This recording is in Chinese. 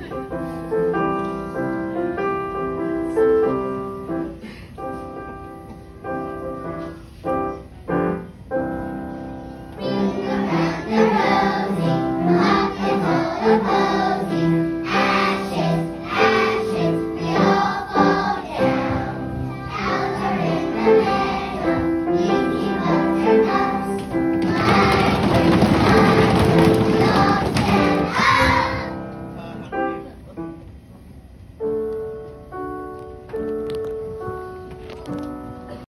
对。